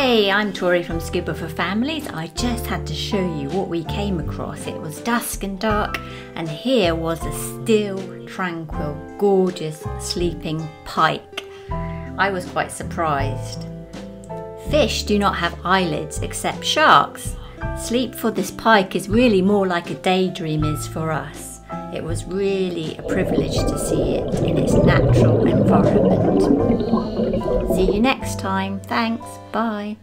Hey, I'm Tori from Scuba for Families. I just had to show you what we came across. It was dusk and dark, and here was a still, tranquil, gorgeous sleeping pike. I was quite surprised. Fish do not have eyelids except sharks. Sleep for this pike is really more like a daydream is for us. It was really a privilege to see it in its natural environment. See you next time. Thanks. Bye.